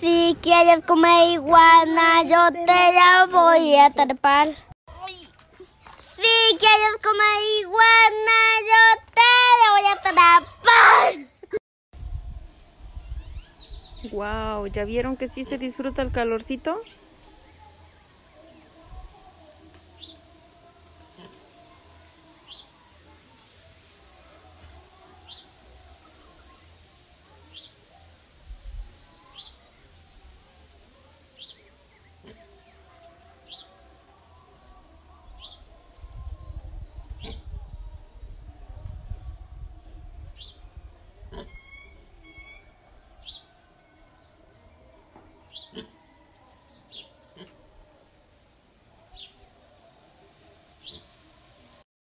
Si quieres comer iguana, yo te la voy a atrapar. Si quieres comer iguana, yo te la voy a atrapar. Wow, ¿ya vieron que sí se disfruta el calorcito?